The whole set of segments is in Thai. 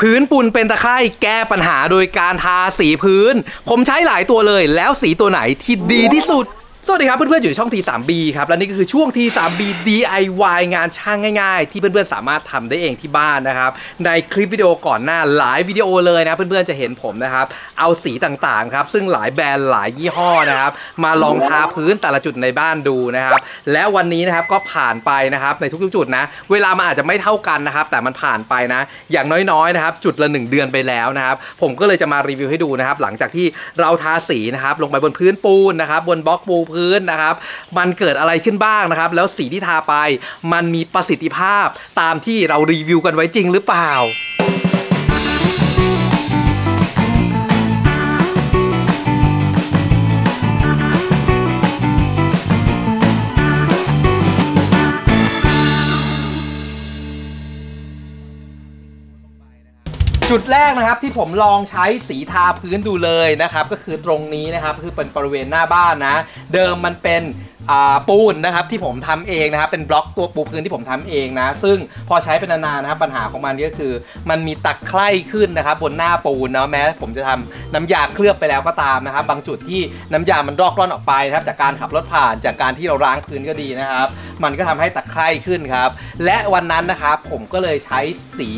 พื้นปูนเป็นตะไคร่แก้ปัญหาโดยการทาสีพื้น ผมใช้หลายตัวเลย แล้วสีตัวไหนที่ดีที่สุด สวัสดีครับเพื่อนๆอยู่ในช่อง T3B ครับและนี่ก็คือช่วง T3B DIY งานช่างง่ายๆ ที่เพื่อนๆสามารถทำได้เองที่บ้านนะครับในคลิปวิดีโอก่อนหน้าหลายวิดีโอเลยนะเพื่อนๆจะเห็นผมนะครับเอาสีต่างๆครับซึ่งหลายแบรนด์หลายยี่ห้อนะครับมาลองทาพื้นแต่ละจุดในบ้านดูนะครับและวันนี้นะครับก็ผ่านไปนะครับในทุกๆจุดนะเวลามันอาจจะไม่เท่ากันนะครับแต่มันผ่านไปนะอย่างน้อยๆนะครับจุดละ 1 เดือนไปแล้วนะครับผมก็เลยจะมารีวิวให้ดูนะครับหลังจากที่เราทาสีนะครับลงไปบนพื้นปูนนะครับบนบล็อกปูพื้นนะครับ มันเกิดอะไรขึ้นบ้างนะครับ แล้วสีที่ทาไปมันมีประสิทธิภาพตามที่เรารีวิวกันไว้จริงหรือเปล่า จุดแรกนะครับที่ผมลองใช้สีทาพื้นดูเลยนะครับก็คือตรงนี้นะครับคือเป็นบริเวณหน้าบ้านนะ เดิมมันเป็น ปูนนะครับที่ผมทำเองนะครับเป็นบล็อกตัวปูพื้นที่ผมทำเองนะ ซึ่งพอใช้เป็นนานๆนะครับปัญหาของมันก็คือ มันมีตะไคร่ขึ้นนะครับบนหน้าปูนเนาะแม้ ผมจะทำน้ำยาเคลือบไปแล้วก็ตามนะครับ บางจุดที่น้ำยามันรอกร่อนออกไปนะครับจากการขับรถผ่านจากการที่เราล้างพื้นก็ดีนะครับ มันก็ทำให้ตะไคร่ขึ้นครับและวันนั้นนะครับผมก็เลยใช้สี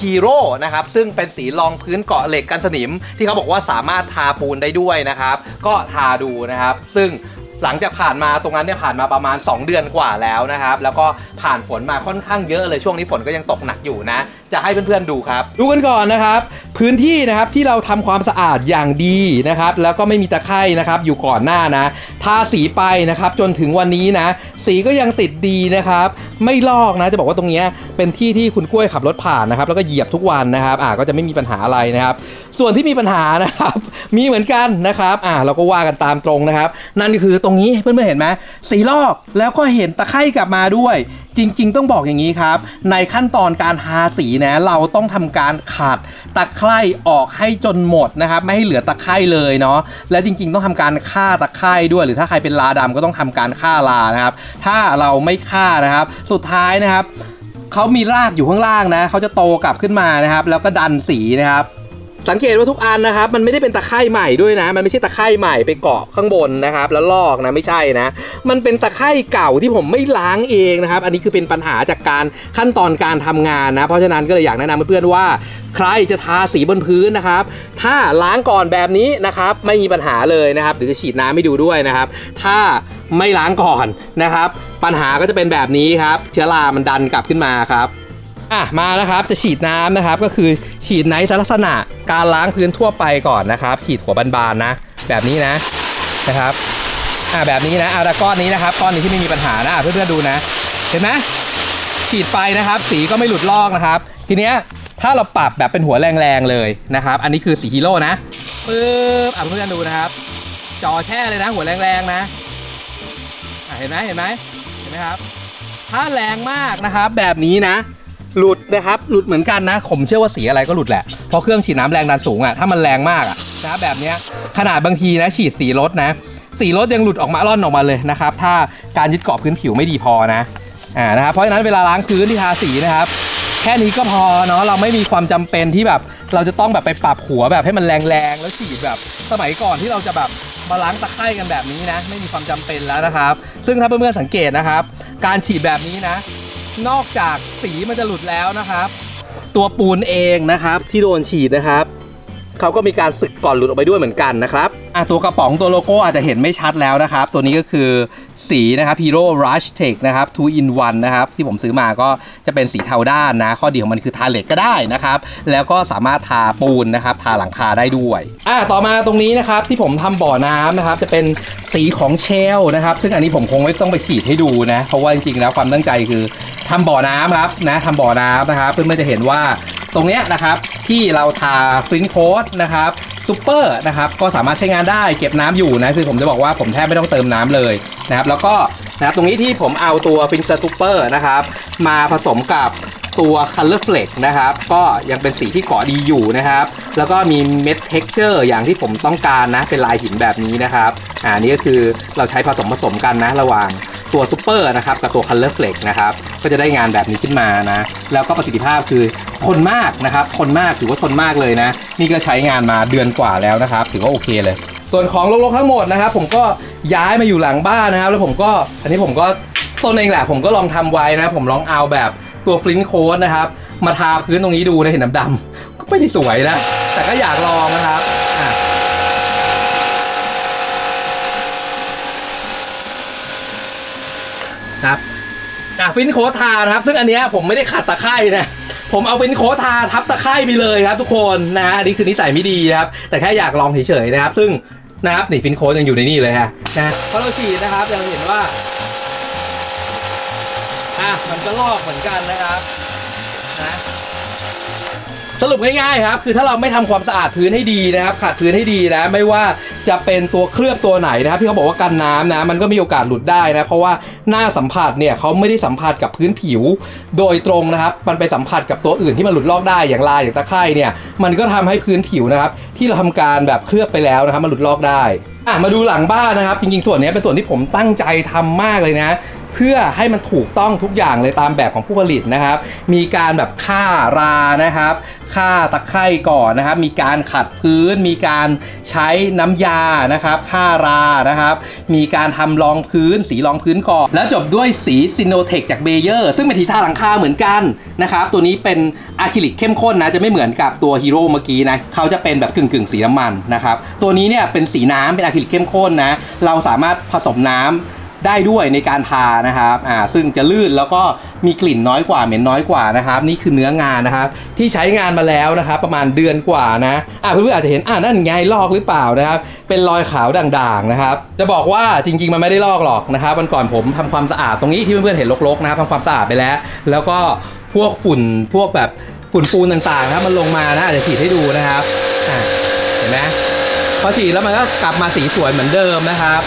ฮีโร่นะครับซึ่งเป็นสีรองพื้นเกาะเหล็กกันสนิม ที่เขาบอกว่าสามารถทาปูนได้ด้วยนะครับ ก็ทาดูนะครับ ซึ่ง หลังจากผ่านมาตรงนั้นเนี่ยผ่านมาประมาณ 2 เดือนกว่าแล้วนะครับ แล้วก็ผ่านฝนมาค่อนข้างเยอะเลยช่วงนี้ฝนก็ยังตกหนักอยู่นะ จะให้เพื่อนๆดูครับ ดูกันก่อนนะครับ พื้นที่นะครับที่เราทำความสะอาดอย่างดีนะครับ แล้วก็ไม่มีตะไคร่นะครับ อยู่ก่อนหน้านะ ทาสีไปนะครับ จนถึงวันนี้นะ สีก็ยังติดดีนะครับ ไม่ลอกนะ จะบอกว่าตรงนี้เป็นที่ที่คุณกล้วยขับรถผ่านนะครับ แล้วก็เหยียบทุกวันนะครับ อ่าก็จะไม่มีปัญหาอะไรนะครับ ส่วนที่มีปัญหานะครับ มีเหมือนกันนะครับ อ่าเราก็ว่ากันตามตรงนะครับ นั่นก็คือตรงนี้เพื่อนๆเห็นไหมสีลอกแล้วก็เห็นตะไคร่กลับมาด้วย จริง ๆ ต้องบอกอย่างนี้ครับ ในขั้นตอนการทาสีนะเราต้องทำการขัดตะไคร่ออกให้จนหมดนะครับ ไม่ให้เหลือตะไคร่เลยเนาะและจริง ๆ ต้องทำการฆ่าตะไคร่ด้วย หรือถ้าใครเป็นลาดำก็ต้องทำการฆ่าลานะครับ ถ้าเราไม่ฆ่านะครับ สุดท้ายนะครับเขามีรากอยู่ข้างล่างนะเขาจะโตกลับขึ้นมานะครับ แล้วก็ดันสีนะครับ สังเกตว่าทุกอันนะครับ มันไม่ได้เป็นตะไคร่ใหม่ด้วยนะ มันไม่ใช่ตะไคร่ใหม่ไปเกาะข้างบนนะครับ แล้วลอกนะไม่ใช่นะ มันเป็นตะไคร่เก่าที่ผมไม่ล้างเองนะครับ อันนี้คือเป็นปัญหาจากการขั้นตอนการทำงานนะ เพราะฉะนั้นก็เลยอยากแนะนำเพื่อนๆว่า ใครจะทาสีบนพื้นนะครับ ถ้าล้างก่อนแบบนี้นะครับ ไม่มีปัญหาเลยนะครับเดี๋ยวจะฉีดน้ำให้ดูด้วยนะครับ ถ้าไม่ล้างก่อนนะครับ ปัญหาก็จะเป็นแบบนี้ครับ เชื้อรามันดันกลับขึ้นมาครับ อะมานะครับจะฉีดน้ำนะครับก็คือฉีดในลักษณะการล้างพื้นทั่วไปก่อนนะครับ ฉีดหัวบานๆนะ แบบนี้นะนะครับอะแบบนี้นะเอาแต่ก้อนนี้นะครับก้อนนี้ที่ไม่มีปัญหานะเพื่อนๆดูนะ เห็นไหมฉีดไปนะครับ สีก็ไม่หลุดลอกนะครับ ทีเนี้ยถ้าเราปรับแบบเป็นหัวแรงๆเลยนะครับ อันนี้คือสีฮีโร่นะปึ๊บอะเพื่อนๆดูนะครับ จอแช่เลยนะหัวแรงๆนะเห็นไหมเห็นไหมเห็นไหมครับ ถ้าแรงมากนะครับแบบนี้นะ หลุดนะครับ หลุดเหมือนกันนะ ผมเชื่อว่าสีอะไรก็หลุดแหละ เพราะเครื่องฉีดน้ำแรงดันสูงอะ่ะ ถ้ามันแรงมากอะนะแบบเนี้ย ขนาดบางทีนะฉีดสีรถนะ สีรถยังหลุดออกมาล่อนออกมาเลยนะครับ ถ้าการยึดเกาะพื้นผิวไม่ดีพอนะ อ่า นะครับ เพราะฉะนั้นเวลาล้างพื้นที่ทาสีนะครับ แค่นี้ก็พอเนาะ เราไม่มีความจำเป็นที่แบบ เราจะต้องแบบไปปรับหัวแบบให้มันแรงๆ แล้วฉีดแบบ สมัยก่อนที่เราจะแบบมาล้างตะไคร่กันแบบนี้นะ ไม่มีความจำเป็นแล้วนะครับ ซึ่งถ้าเพื่อนๆสังเกตนะครับ การฉีดแบบนี้นะ นอกจากสีมันจะหลุดแล้วนะครับ ตัวปูนเองนะครับที่โดนฉีดนะครับ เขาก็มีการสึกก่อนหลุดออกไปด้วยเหมือนกันนะครับอะตัวกระป๋องตัวโลโก้อาจจะเห็นไม่ชัดแล้วนะครับ ตัวนี้ก็คือสีนะครับ Hero Rush Tech นะครับ 2 in 1นะครับ ที่ผมซื้อมาก็จะเป็นสีเทาด้านนะ ข้อดีของมันคือทาเหล็กก็ได้นะครับ แล้วก็สามารถทาปูนนะครับ ทาหลังคาได้ด้วยอะต่อมาตรงนี้นะครับที่ผมทำบ่อน้ำนะครับ จะเป็นสีของเชลนะครับ ซึ่งอันนี้ผมคงไม่ต้องไปฉีดให้ดูนะ เพราะว่าจริงๆแล้วความตั้งใจคือทำบ่อน้ำครับนะทำบ่อน้ำนะครับ เพื่อนๆจะเห็นว่าตรงเนี้ยนะครับ ที่เราทา Flintkote นะครับซูเปอร์นะครับก็สามารถใช้งานได้เก็บน้ำอยู่นะคือผมจะบอกว่าผมแทบไม่ต้องเติมน้ำเลยนะครับแล้วก็นะครับตรงนี้ที่ผมเอาตัว Flintkote Super นะครับมาผสมกับตัว Color Flex นะครับ ก็ยังเป็นสีที่เกาะดีอยู่นะครับ แล้วก็มีเม็ด texture อย่างที่ผมต้องการนะ เป็นลายหินแบบนี้นะครับอ่านี่ก็คือเราใช้ผสมผสมกันนะ ระหว่างตัวซูเปอร์นะครับ กับตัว Color Flex นะครับ ก็จะได้งานแบบนี้ขึ้นมานะ แล้วก็ประสิทธิภาพคือ ทนมากนะครับทนมากถือว่าทนมากเลยนะ นี่ก็ใช้งานมาเดือนกว่าแล้วนะครับ ถือว่าโอเคเลย ส่วนของรกๆทั้งหมดนะครับ ผมก็ย้ายมาอยู่หลังบ้านนะครับ แล้วผมก็อันนี้ผมก็ต้นเองแหละผมก็ลองทำไว้นะผมลองเอาแบบตัวฟลินโค้ดนะครับ มาทาพื้นตรงนี้ดูนะเห็นดำๆก็ไม่ได้สวยนะ แต่ก็อยากลองนะครับครับอะ Flintkote นะครับ ซึ่งอันเนี้ยผมไม่ได้ขัดตะไคร่นะ ผมเอา Flintkote ทาทับตะไคร่ไปเลยครับทุกคนนะอันนี้คือนิสัยไม่ดีนะครับ แต่แค่อยากลองเฉยๆนะครับ ซึ่งนะครับนี่ Flintkote ยังอยู่ในนี่เลยฮะนะพอเราฉีดนะครับเราเห็นว่าอะมันก็ลอกเหมือนกันนะครับ สรุปง่ายๆครับ คือถ้าเราไม่ทำความสะอาดพื้นให้ดีนะครับ ขัดพื้นให้ดีนะไม่ว่าจะเป็นตัวเคลือบตัวไหนนะครับ ที่เขาบอกว่ากันน้ำนะ มันก็มีโอกาสหลุดได้นะ เพราะว่าหน้าสัมผัสเนี่ยเขาไม่ได้สัมผัสกับพื้นผิว โดยตรงนะครับ มันไปสัมผัสกับตัวอื่นที่มันหลุดลอกได้อย่างลายอย่างตะไคร่เนี่ย มันก็ทำให้พื้นผิวนะครับ ที่เราทำการแบบเคลือบไปแล้วนะครับ มันหลุดลอกได้อะมาดูหลังบ้านนะครับ จริงๆส่วนนี้เป็นส่วนที่ผมตั้งใจทำมากเลยนะ เพื่อให้มันถูกต้องทุกอย่างเลยตามแบบของผู้ผลิตนะครับ มีการแบบฆ่ารานะครับฆ่าตะไคร่ก่อนนะครับ มีการขัดพื้น มีการใช้น้ำยานะครับฆ่ารานะครับ มีการทำรองพื้น สีรองพื้นก่อน แล้วจบด้วยสี Synotex จากเบเยอร์ซึ่งเป็นสีทาหลังคาเหมือนกันนะครับ ตัวนี้เป็นอะคริลิกเข้มข้นนะจะไม่เหมือนกับตัวฮีโร่เมื่อกี้นะเขาจะเป็นแบบกึ่งกึ่งสีน้ำมันนะครับ ตัวนี้เนี่ยเป็นสีน้ำเป็นอะคริลิกเข้มข้นนะเราสามารถผสมน้ำ ได้ด้วยในการทานะครับอ่าซึ่งจะลื่นแล้วก็มีกลิ่นน้อยกว่าเหม็นน้อยกว่านะครับ นี่คือเนื้องานนะครับ ที่ใช้งานมาแล้วนะครับ ประมาณเดือนกว่านะอ่าเพื่อนๆอาจจะเห็นอ่านั่นไงลอกหรือเปล่านะครับ เป็นรอยขาวด่างๆนะครับ จะบอกว่าจริงๆ มันไม่ได้ลอกหรอกนะครับวันก่อนผมทำความสะอาดตรงนี้ที่เพื่อนๆเห็นรกๆนะครับทำความสะอาดไปแล้ว แล้วก็พวกฝุ่นพวกแบบฝุ่นปูนต่างๆนะครับมันลงมานะอาจจะฉีดให้ดูนะครับอ่าเห็นไหมพอฉีดแล้วมันก็กลับมาสีสวยเหมือนเดิมนะครับ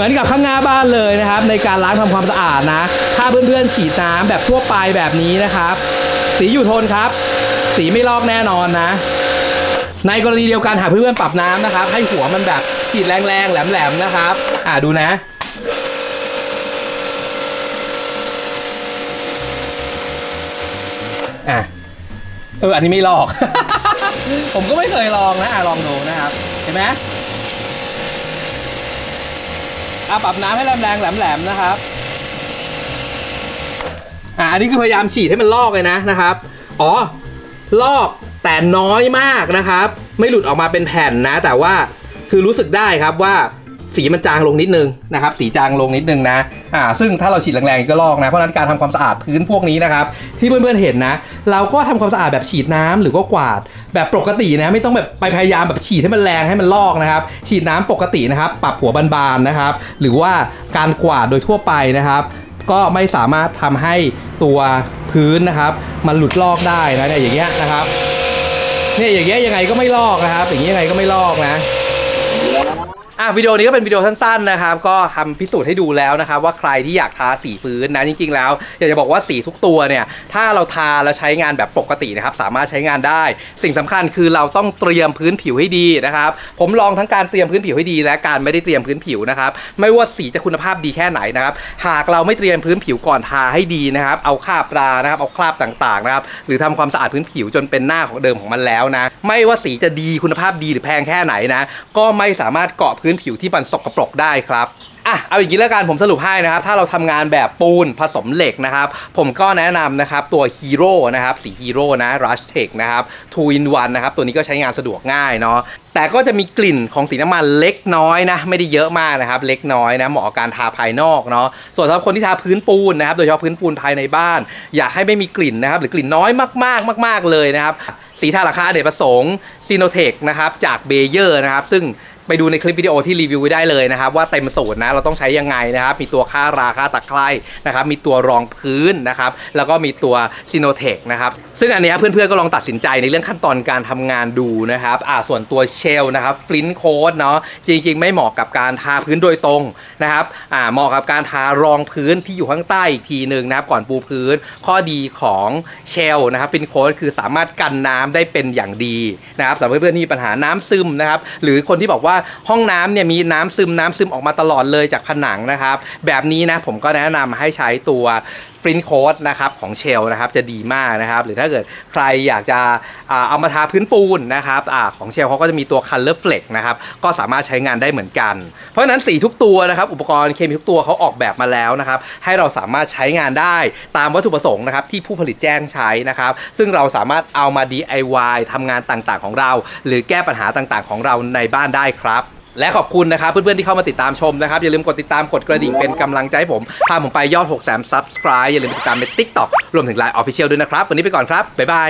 มือนกับข้างหน้าบ้านเลยนะครับ ในการล้างทำความสะอาดนะ ถ้าเพื่อนๆฉีดน้ำแบบทั่วไปแบบนี้นะครับ สีอยู่ทนครับ สีไม่ลอกแน่นอนนะ ในกรณีเดียวกันหากเพื่อนๆปรับน้ำนะครับ ให้หัวมันแบบฉีดแรงๆแหลมๆนะครับ อ่าดูนะอะเอออันนี้ไม่ลอก ผมก็ไม่เคยลองนะอะลองดูนะครับ เห็นไหม อาปรับน้ำให้แรงๆแหลมๆนะครับอ่าอันนี้คือพยายามฉีดให้มันลอกเลยนะนะครับ อ๋อ ลอกแต่น้อยมากนะครับ ไม่หลุดออกมาเป็นแผ่นนะ แต่ว่าคือรู้สึกได้ครับว่า สีมันจางลงนิดนึงนะครับ สีจางลงนิดนึงนะอ่าซึ่งถ้าเราฉีดแรงๆก็ลอกนะ เพราะนั้นการทำความสะอาดพื้นพวกนี้นะครับ ที่เพื่อนๆเห็นนะ เราก็ทำความสะอาดแบบฉีดน้ำหรือก็กวาดแบบปกตินะ ไม่ต้องแบบไปพยายามแบบฉีดให้มันแรงให้มันลอกนะครับ ฉีดน้ำปกตินะครับ ปรับหัวบานๆนะครับ หรือว่าการกวาดโดยทั่วไปนะครับก็ไม่สามารถทำให้ตัวพื้นนะครับ มันหลุดลอกได้นะเนี่ยอย่างเงี้ยนะครับเนี่ยอย่างเงี้ยยังไงก็ไม่ลอกนะครับ อย่างเงี้ยยังไงก็ไม่ลอกนะ อะวิดีโอนี้ก็เป็นวิดีโอสั้นๆนะครับ ก็ทำพิสูจน์ให้ดูแล้วนะครับ ว่าใครที่อยากทาสีพื้นนะจริง ๆ แล้วอยากจะบอกว่าสีทุกตัวเนี่ย ถ้าเราทาแล้วใช้งานแบบปกตินะครับ สามารถใช้งานได้ สิ่งสำคัญคือเราต้องเตรียมพื้นผิวให้ดีนะครับ ผมลองทั้งการเตรียมพื้นผิวให้ดี และการไม่ได้เตรียมพื้นผิวนะครับ ไม่ว่าสีจะคุณภาพดีแค่ไหนนะครับ หากเราไม่เตรียมพื้นผิวก่อนทาให้ดีนะครับ เอาคราบรานะครับ เอาคราบต่างๆนะครับ หรือทำความสะอาดพื้นผิวจนเป็นหน้าของเดิมของมันแล้วนะ ไม่ว่าสีจะดีคุณภาพดีหรือแพงแค่ไหนนะ ก็ไม่สามารถเกาะพื้นื้นผิวที่มันสกปรกได้ครับอะเอาอย่างนี้แล้วกันผมสรุปให้นะครับ ถ้าเราทำงานแบบปูนผสมเหล็กนะครับ ผมก็แนะนำนะครับตัวฮีโร่นะครับสีฮีโร่นะ Rust Tech นะครับ2 in 1 นะครับ ตัวนี้ก็ใช้งานสะดวกง่ายเนาะแต่ก็จะมีกลิ่นของสีน้ำมันเล็กน้อยนะ ไม่ได้เยอะมากนะครับ เล็กน้อยนะเหมาะกับการทาภายนอกเนาะส่วนสำหรับคนที่ทาพื้นปูนนะครับ โดยเฉพาะพื้นปูนภายในบ้าน อยากให้ไม่มีกลิ่นนะครับ หรือกลิ่นน้อยมากๆมาก ๆเลยนะครับสีทาหลังคาอเนกประสงค์ Synotex นะครับจากเบเยอร์นะครับซึ่ง ไปดูในคลิปวิดีโอที่รีวิวไว้ได้เลยนะครับ ว่าเต็มสูตรนะเราต้องใช้ยังไงนะครับ มีตัวฆ่าราฆ่าตะไคร่นะครับ มีตัวรองพื้นนะครับ แล้วก็มีตัว Synotex นะครับ ซึ่งอันนี้เพื่อนๆก็ลองตัดสินใจในเรื่องขั้นตอนการทำงานดูนะครับอ่าส่วนตัว Shell นะครับ Flintkote เนาะจริงๆ ไม่เหมาะกับการทาพื้นโดยตรงนะครับอ่าเหมาะกับการทารองพื้นที่อยู่ข้างใต้อีกทีหนึ่งนะครับก่อนปูพื้น ข้อดีของ Shell นะครับ Flintkote คือสามารถกันน้ำได้เป็นอย่างดีนะครับสำหรับเพื่อนๆที่มีปัญหาน้ำซึมนะครับหรือคนที่บอกว่าห้องน้ำเนี่ยมีน้ำซึมน้ำซึมออกมาตลอดเลยจากผนังนะครับ แบบนี้นะผมก็แนะนำให้ใช้ตัว ปรินโคดนะครับของเชลนะครับจะดีมากนะครับหรือถ้าเกิดใครอยากจะเอามาทาพื้นปูนนะครับอของเชลเขาก็จะมีตัว Color Flex นะครับก็สามารถใช้งานได้เหมือนกัน เพราะฉะนั้นสีทุกตัวนะครับอุปกรณ์เคมีทุกตัวเขาออกแบบมาแล้วนะครับให้เราสามารถใช้งานได้ตามวัตถุประสงค์นะครับที่ผู้ผลิตแจ้งใช้นะครับซึ่งเราสามารถเอามา DIY ทำงานต่างๆของเรา หรือแก้ปัญหาต่างๆ ของเราในบ้านได้ครับ และขอบคุณนะครับเพื่อนๆที่เข้ามาติดตามชมนะครับ อย่าลืมกดติดตามกดกระดิ่งเป็นกำลังใจให้ผมพาผมไปยอด 6 0 0 0 0 subscribe อย่าลืมติดตามใน TikTok รวมถึง Line Official ด้วยนะครับ วันนี้ไปก่อนครับ บ๊ายบาย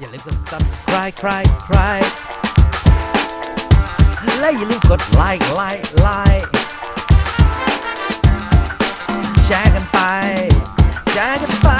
อย่าลืมกด subscribe ใครใครและอย่าลืมกดไลค์ไลค์ไลค์แชร์กันไป แชร์กันไป